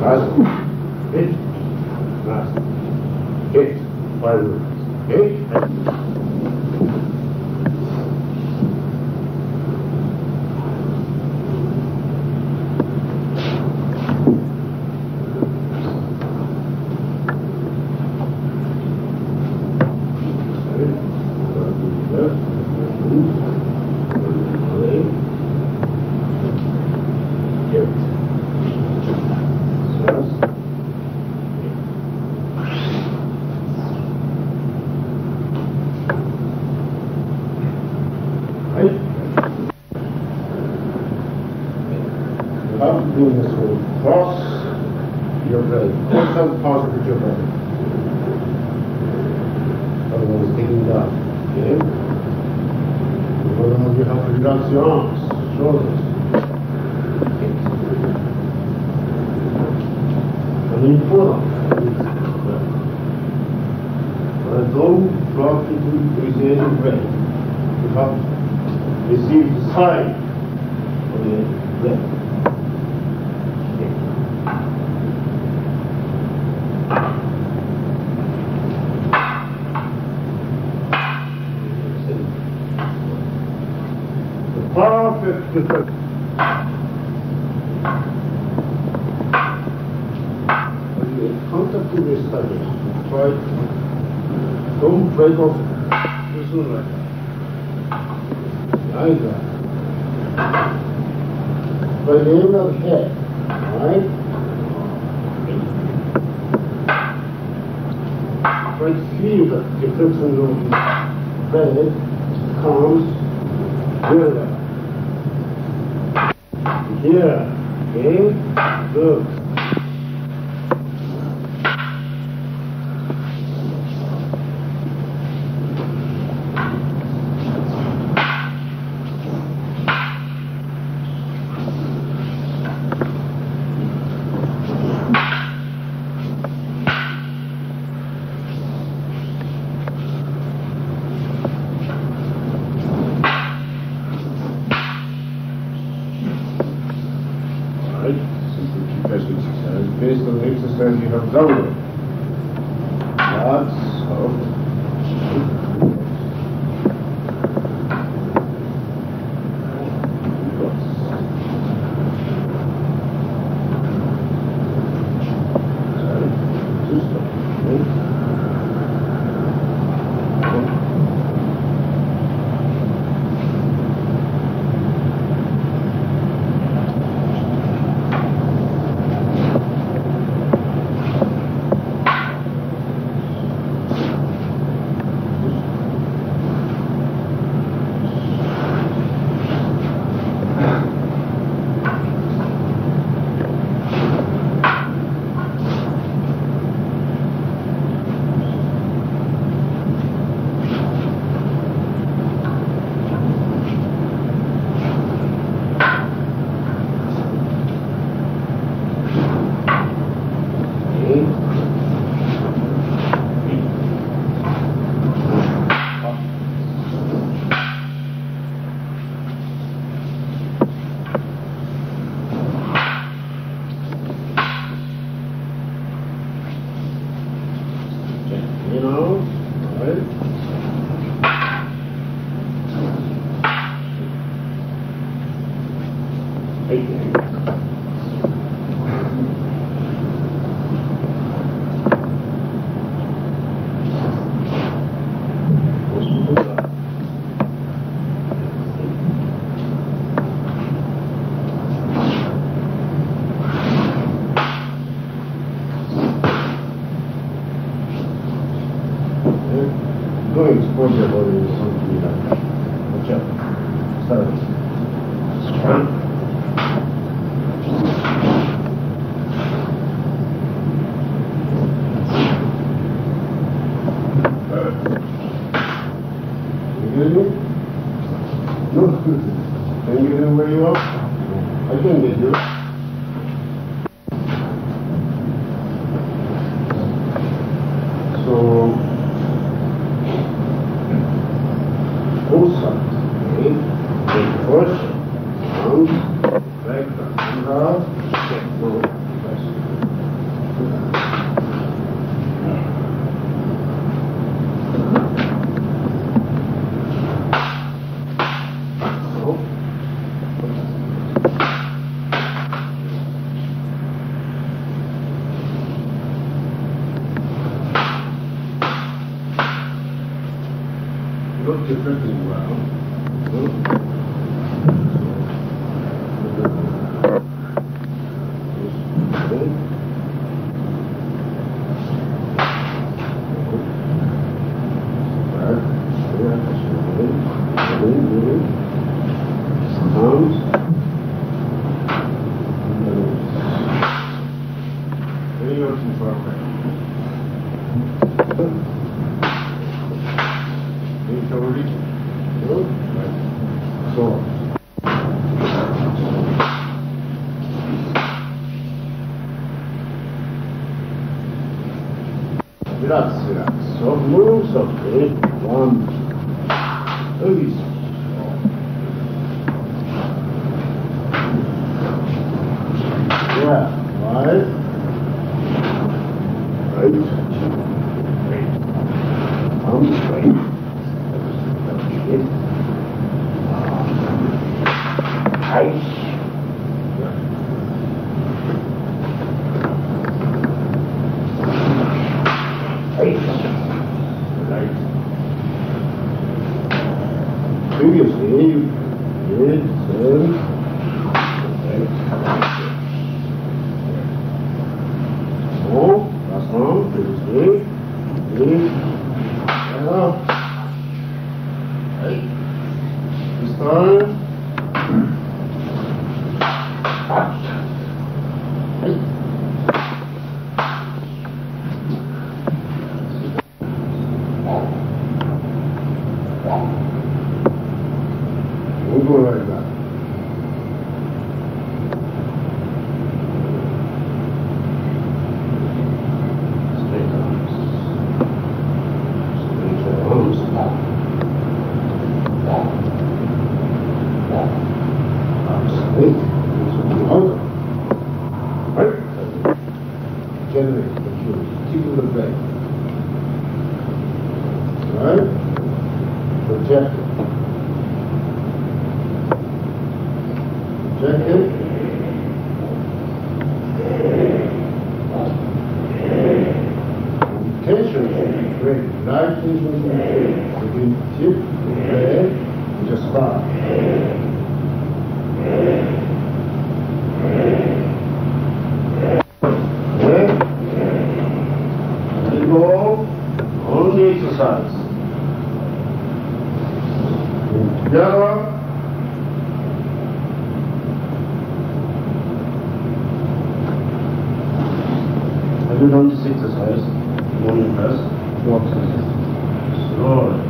Раз. Eight. Раз. Eight. Five. Eight. Without doing this will cross your belly. Constant posture with your belly. Otherwise, taking down. Okay? Otherwise, you have to relax your arms, shoulders. And then forearm. And don't drop into the breath. You have to receive the side of the breath. You contact with this study, try don't break off the. Like that. By the end of head, right? To feel the difference in the head comes here. Okay? Good. Based on the exercise you have done. know, right? Forty-four. reading. So Relax, relax. So moves of great one. Yeah, right. Right. Hum. right? Rejected. Rejected. exercise, one plus four exercises. Slowly.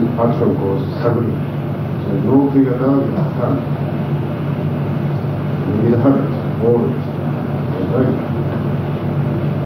in fatto cosa sabri se non vi la dà la fanno non vi la fanno ora è